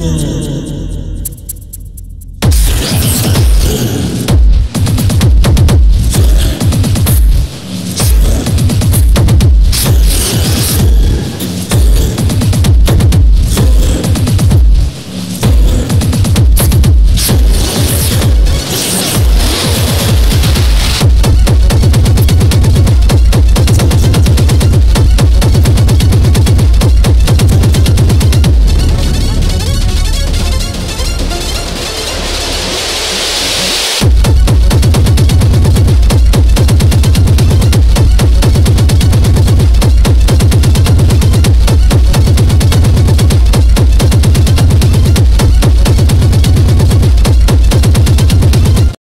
Oh.